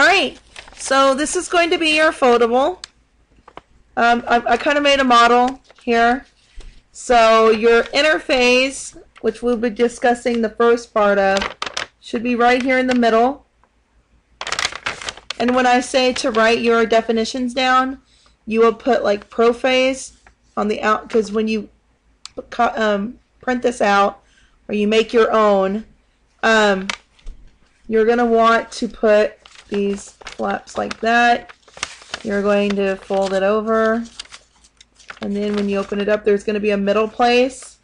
Alright, so this is going to be your foldable. Um, I, I kind of made a model here. So your interphase, which we'll be discussing the first part of, should be right here in the middle. And when I say to write your definitions down, you will put like prophase on the out, because when you um, print this out, or you make your own, um, you're going to want to put these flaps like that. You're going to fold it over. And then when you open it up, there's going to be a middle place.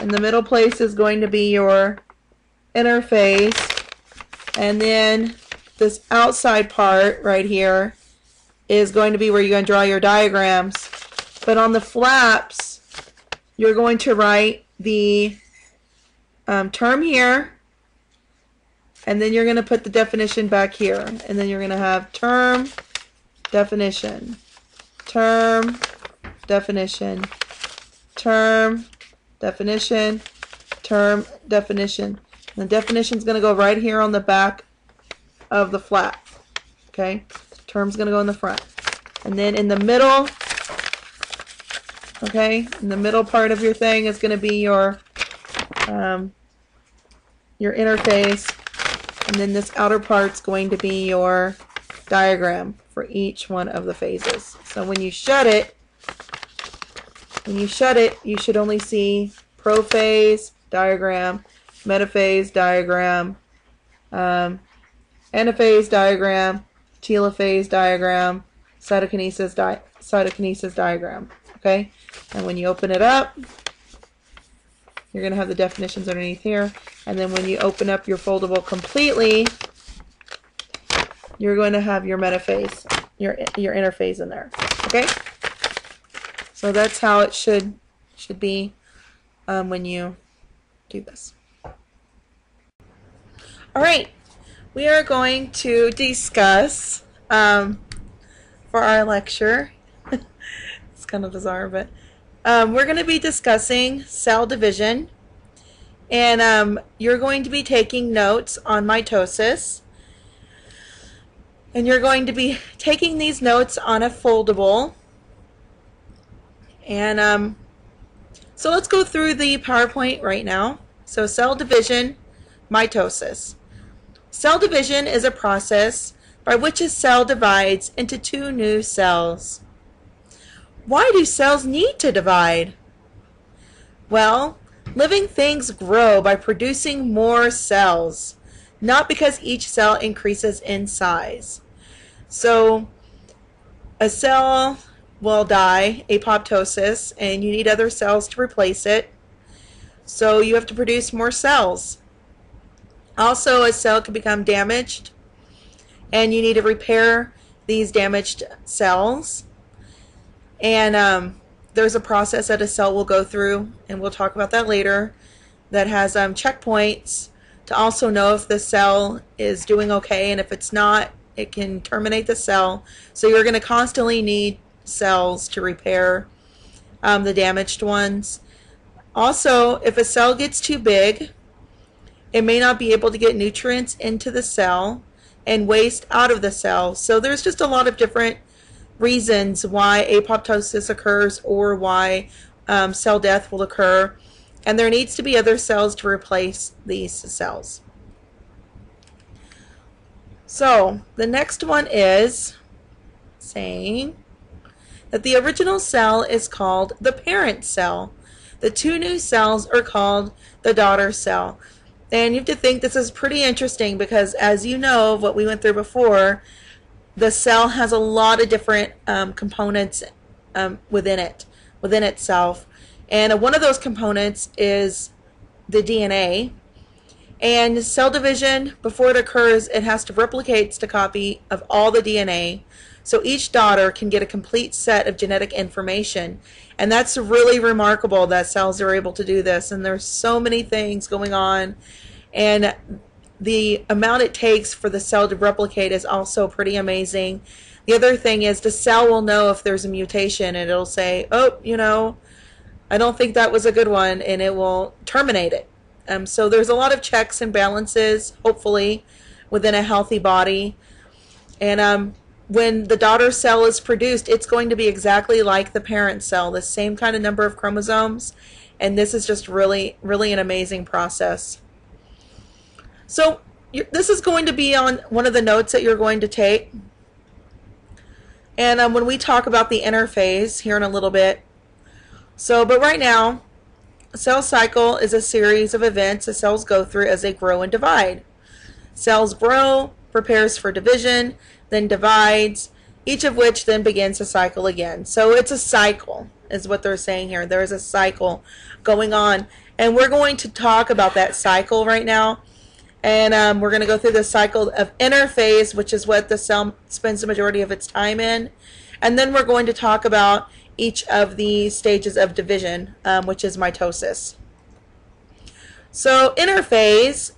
And the middle place is going to be your interphase. And then this outside part right here is going to be where you're going to draw your diagrams. But on the flaps, you're going to write the um, term here, and then you're going to put the definition back here. And then you're going to have term, definition, term, definition, term, definition, term, definition. And the definition is going to go right here on the back of the flap. Okay? Term's going to go in the front. And then in the middle, okay, in the middle part of your thing is going to be your um, your interphase, and then this outer part's going to be your diagram for each one of the phases. So when you shut it, when you shut it, you should only see prophase diagram, metaphase diagram, um, anaphase diagram, telophase diagram, cytokinesis, di cytokinesis diagram. Okay, and when you open it up, you're going to have the definitions underneath here. And then when you open up your foldable completely, you're going to have your metaphase, your, your interphase in there. Okay? So that's how it should, should be um, when you do this. Alright, we are going to discuss um, for our lecture. it's kind of bizarre, but um, we're going to be discussing cell division. And um, you're going to be taking notes on mitosis. And you're going to be taking these notes on a foldable. And um, so let's go through the PowerPoint right now. So cell division, mitosis. Cell division is a process by which a cell divides into two new cells. Why do cells need to divide? Well, living things grow by producing more cells, not because each cell increases in size. So, a cell will die, apoptosis, and you need other cells to replace it. So you have to produce more cells. Also, a cell can become damaged, and you need to repair these damaged cells. And um, there's a process that a cell will go through, and we'll talk about that later, that has um, checkpoints to also know if the cell is doing okay, and if it's not, it can terminate the cell. So you're going to constantly need cells to repair um, the damaged ones. Also, if a cell gets too big, it may not be able to get nutrients into the cell and waste out of the cell. So there's just a lot of different reasons why apoptosis occurs or why um, cell death will occur. And there needs to be other cells to replace these cells. So the next one is saying that the original cell is called the parent cell. The two new cells are called the daughter cell. And you have to think this is pretty interesting because as you know, what we went through before, the cell has a lot of different um, components um, within it, within itself. And one of those components is the DNA. And cell division, before it occurs, it has to replicate a copy of all the DNA. So each daughter can get a complete set of genetic information. And that's really remarkable that cells are able to do this. And there's so many things going on. And the amount it takes for the cell to replicate is also pretty amazing. The other thing is the cell will know if there's a mutation and it'll say, oh, you know, I don't think that was a good one, and it will terminate it. Um, so there's a lot of checks and balances, hopefully, within a healthy body. And um, when the daughter cell is produced, it's going to be exactly like the parent cell, the same kind of number of chromosomes. And this is just really, really an amazing process. So this is going to be on one of the notes that you're going to take. And um, when we talk about the interphase here in a little bit. So, but right now, cell cycle is a series of events the cells go through as they grow and divide. Cells grow, prepares for division, then divides, each of which then begins to cycle again. So it's a cycle, is what they're saying here. There is a cycle going on. And we're going to talk about that cycle right now. And um, we're going to go through the cycle of interphase, which is what the cell spends the majority of its time in. And then we're going to talk about each of the stages of division, um, which is mitosis. So interphase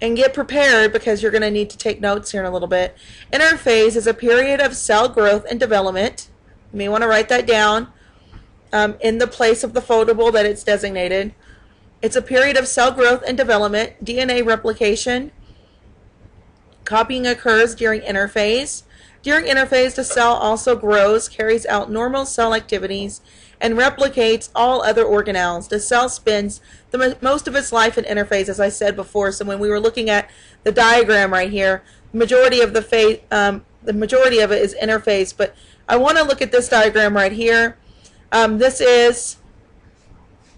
and get prepared because you're going to need to take notes here in a little bit. Interphase is a period of cell growth and development. You may want to write that down um, in the place of the foldable that it's designated. It's a period of cell growth and development, DNA replication. Copying occurs during interphase. During interphase, the cell also grows, carries out normal cell activities, and replicates all other organelles. The cell spends the most of its life in interphase, as I said before. So when we were looking at the diagram right here, majority of the phase, um, the majority of it is interphase. But I want to look at this diagram right here. Um, this is,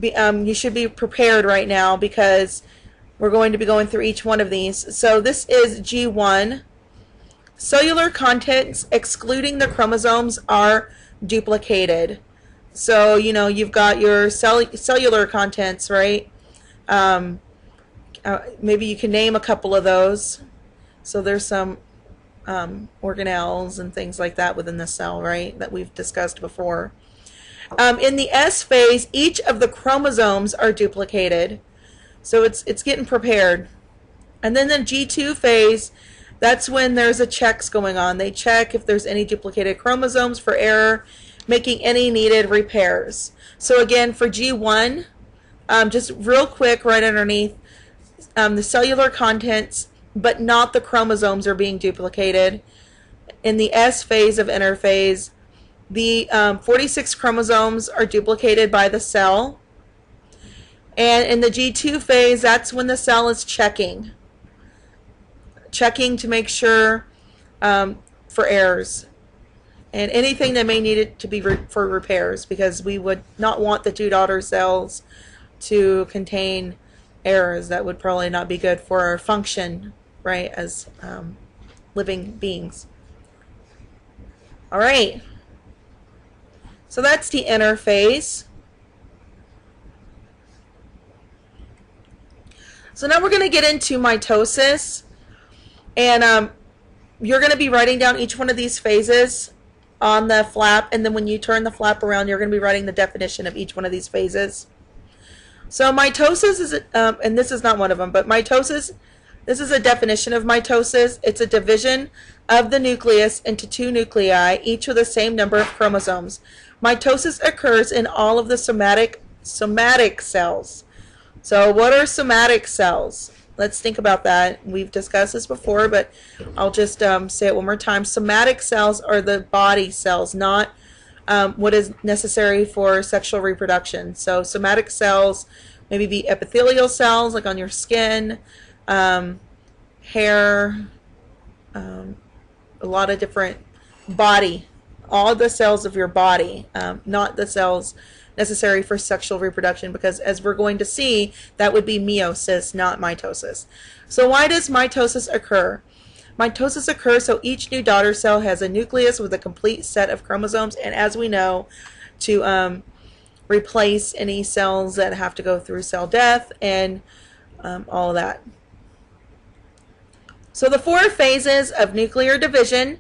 be, um, you should be prepared right now because we're going to be going through each one of these. So this is G1. Cellular contents, excluding the chromosomes, are duplicated. So, you know, you've got your cell cellular contents, right? Um, uh, maybe you can name a couple of those. So there's some um, organelles and things like that within the cell, right, that we've discussed before. Um, in the S phase, each of the chromosomes are duplicated. So it's, it's getting prepared. And then the G2 phase, that's when there's a checks going on. They check if there's any duplicated chromosomes for error making any needed repairs. So again, for G1, um, just real quick right underneath, um, the cellular contents, but not the chromosomes are being duplicated. In the S phase of interphase, the um, 46 chromosomes are duplicated by the cell. And in the G2 phase, that's when the cell is checking. Checking to make sure um, for errors and anything that may need it to be re for repairs because we would not want the two daughter cells to contain errors that would probably not be good for our function right as um, living beings all right so that's the interphase so now we're going to get into mitosis and um, you're going to be writing down each one of these phases on the flap, and then when you turn the flap around, you're going to be writing the definition of each one of these phases. So mitosis is, um, and this is not one of them, but mitosis, this is a definition of mitosis. It's a division of the nucleus into two nuclei, each with the same number of chromosomes. Mitosis occurs in all of the somatic somatic cells. So what are somatic cells? Let's think about that. We've discussed this before, but I'll just um, say it one more time. Somatic cells are the body cells, not um, what is necessary for sexual reproduction. So somatic cells maybe be epithelial cells, like on your skin, um, hair, um, a lot of different body, all the cells of your body, um, not the cells necessary for sexual reproduction because as we're going to see, that would be meiosis, not mitosis. So why does mitosis occur? Mitosis occurs so each new daughter cell has a nucleus with a complete set of chromosomes and as we know, to um, replace any cells that have to go through cell death and um, all that. So the four phases of nuclear division,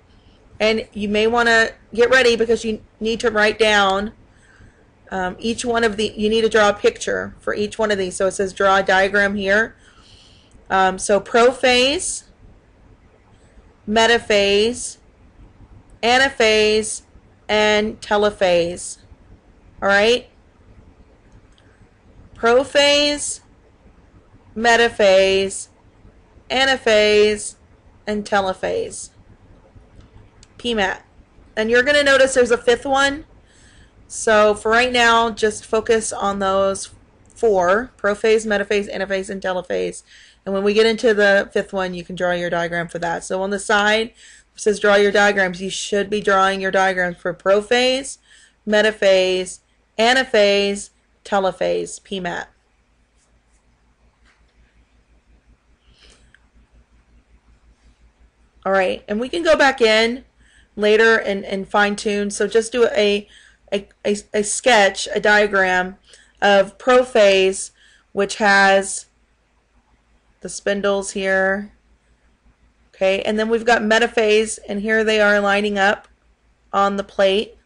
and you may want to get ready because you need to write down um, each one of the, you need to draw a picture for each one of these. So it says draw a diagram here. Um, so prophase, metaphase, anaphase, and telophase. All right? Prophase, metaphase, anaphase, and telophase. PMAT. And you're going to notice there's a fifth one. So for right now, just focus on those four, prophase, metaphase, anaphase, and telophase. And when we get into the fifth one, you can draw your diagram for that. So on the side, says draw your diagrams. You should be drawing your diagrams for prophase, metaphase, anaphase, telophase, PMAT. All right, and we can go back in later and, and fine tune. So just do a, a, a, a sketch, a diagram of prophase, which has the spindles here. Okay, and then we've got metaphase, and here they are lining up on the plate.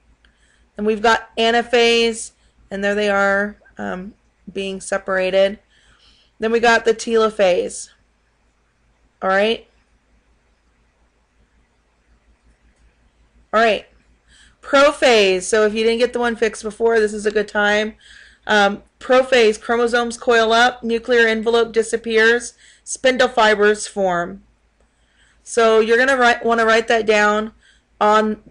And we've got anaphase, and there they are um, being separated. Then we got the telophase. All right. All right. Prophase. So if you didn't get the one fixed before, this is a good time. Um, prophase, chromosomes coil up, nuclear envelope disappears, spindle fibers form. So you're going to want to write that down on,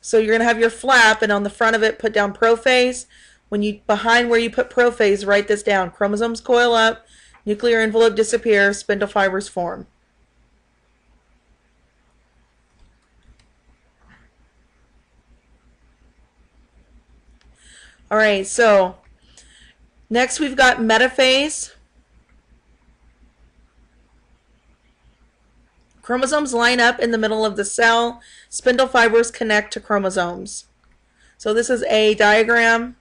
so you're going to have your flap and on the front of it put down prophase. When you, behind where you put prophase, write this down. Chromosomes coil up, nuclear envelope disappears, spindle fibers form. All right, so next we've got metaphase. Chromosomes line up in the middle of the cell. Spindle fibers connect to chromosomes. So this is a diagram.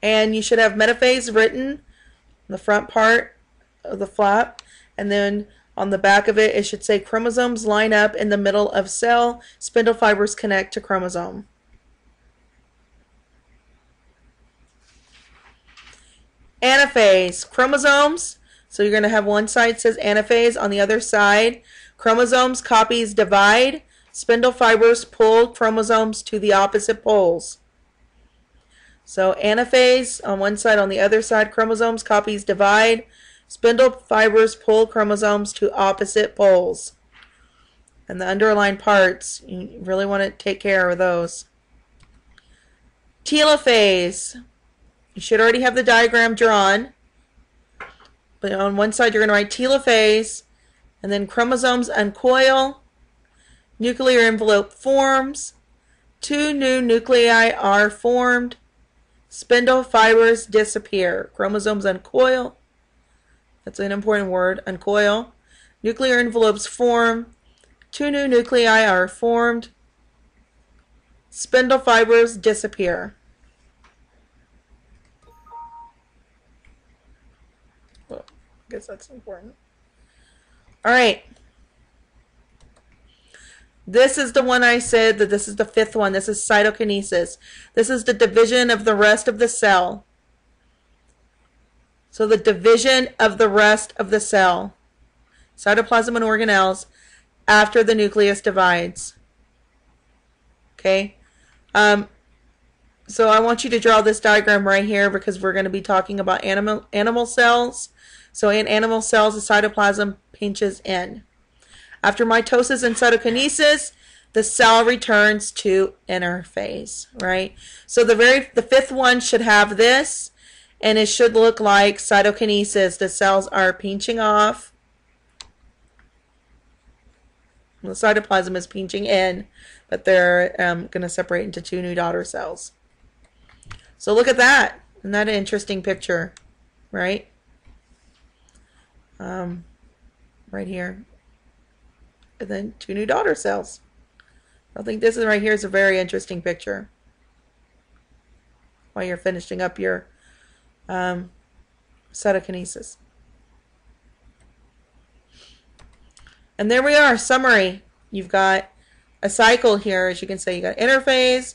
And you should have metaphase written the front part of the flap. And then on the back of it, it should say chromosomes line up in the middle of cell. Spindle fibers connect to chromosome. Anaphase, chromosomes. So you're going to have one side says anaphase, on the other side chromosomes copies divide, spindle fibers pull chromosomes to the opposite poles. So anaphase on one side, on the other side chromosomes copies divide, spindle fibers pull chromosomes to opposite poles. And the underlined parts, you really want to take care of those. Telophase, you should already have the diagram drawn. But on one side, you're going to write telophase, and then chromosomes uncoil, nuclear envelope forms, two new nuclei are formed, spindle fibers disappear, chromosomes uncoil. That's an important word, uncoil. Nuclear envelopes form, two new nuclei are formed, spindle fibers disappear. Guess that's important. All right. This is the one I said that this is the fifth one. This is cytokinesis. This is the division of the rest of the cell. So the division of the rest of the cell. Cytoplasm and organelles after the nucleus divides. Okay. Um, so I want you to draw this diagram right here because we're going to be talking about animal animal cells so in animal cells, the cytoplasm pinches in. After mitosis and cytokinesis, the cell returns to interphase, right? So the very the fifth one should have this, and it should look like cytokinesis. The cells are pinching off. The cytoplasm is pinching in, but they're um, going to separate into two new daughter cells. So look at that. Isn't that an interesting picture, right? Um, right here. And then two new daughter cells. I think this is right here is a very interesting picture. While you're finishing up your um, cytokinesis. And there we are, summary. You've got a cycle here, as you can say. You got interphase,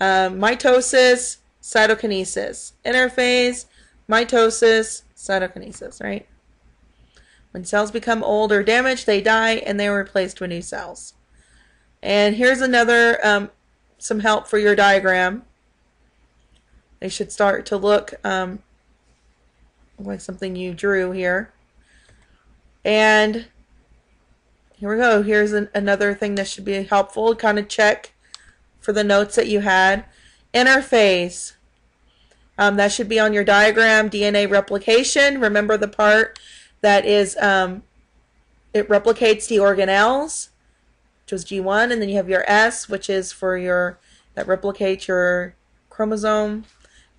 um, mitosis, cytokinesis. Interphase, mitosis, cytokinesis, right? When cells become old or damaged, they die and they are replaced with new cells. And here's another, um, some help for your diagram. They should start to look um, like something you drew here. And here we go. Here's an, another thing that should be helpful. Kind of check for the notes that you had. Interphase. Um, that should be on your diagram. DNA replication. Remember the part that is, um, it replicates the organelles, which was G1. And then you have your S, which is for your, that replicates your chromosome.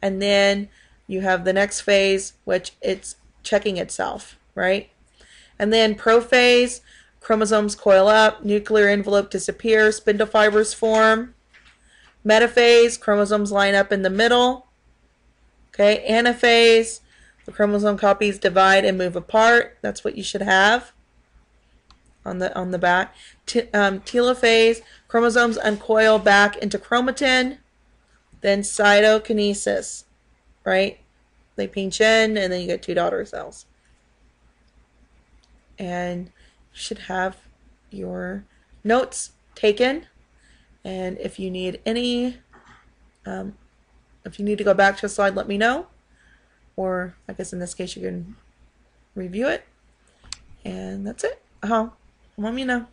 And then you have the next phase, which it's checking itself, right? And then prophase, chromosomes coil up, nuclear envelope disappears, spindle fibers form. Metaphase, chromosomes line up in the middle. Okay, anaphase, the chromosome copies divide and move apart. That's what you should have on the on the back. T um, telophase, chromosomes uncoil back into chromatin. Then cytokinesis, right? They pinch in, and then you get two daughter cells. And you should have your notes taken. And if you need any, um, if you need to go back to a slide, let me know. Or I guess in this case, you can review it. And that's it. Uh-huh. let me know.